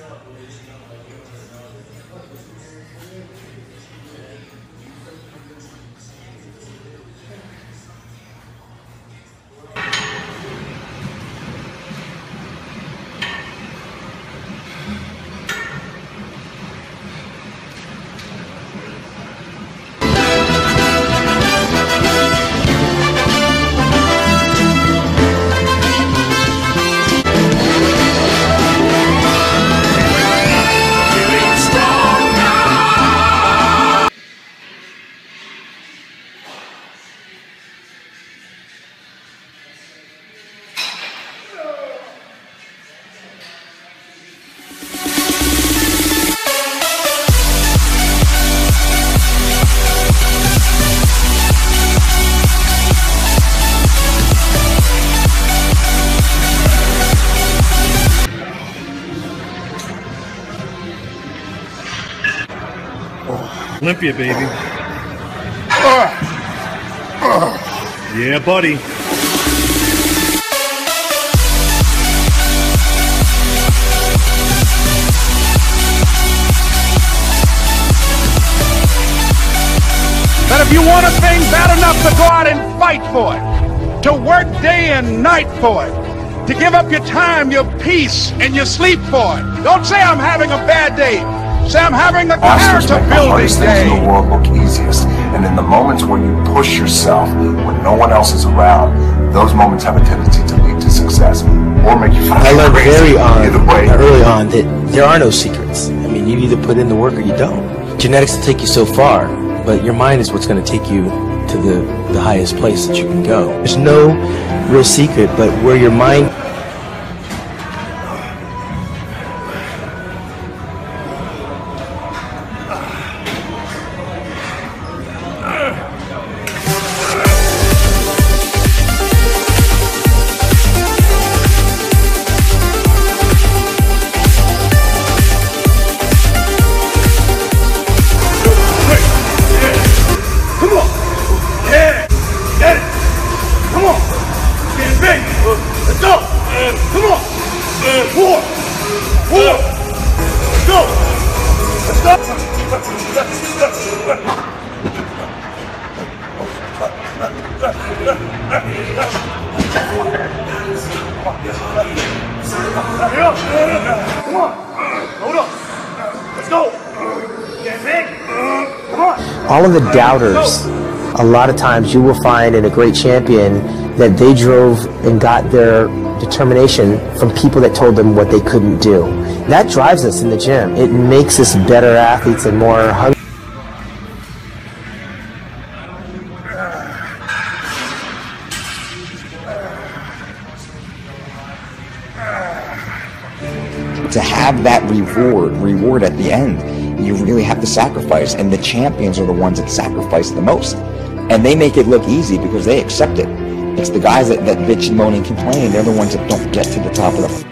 Thank you. Olympia, baby. Yeah, buddy. that if you want a thing bad enough to go out and fight for it, to work day and night for it, to give up your time, your peace, and your sleep for it. Don't say I'm having a bad day. Say I'm having a Masters character make the building hardest things in the world look easiest. And in the moments where you push yourself, when no one else is around, those moments have a tendency to lead to success or make you feel I learned very on, Either way, early on that there are no secrets. I mean, you either put in the work or you don't. Genetics will take you so far, but your mind is what's going to take you to the, the highest place that you can go. There's no real secret, but where your mind Four. Four. Go. Let's go. Let's go. All of the doubters, a lot of times you will find in a great champion that they drove and got their determination from people that told them what they couldn't do. That drives us in the gym. It makes us better athletes and more hungry. to have that reward reward at the end you really have to sacrifice and the champions are the ones that sacrifice the most and they make it look easy because they accept it it's the guys that, that bitch and moan and complain. They're the ones that don't get to the top of the.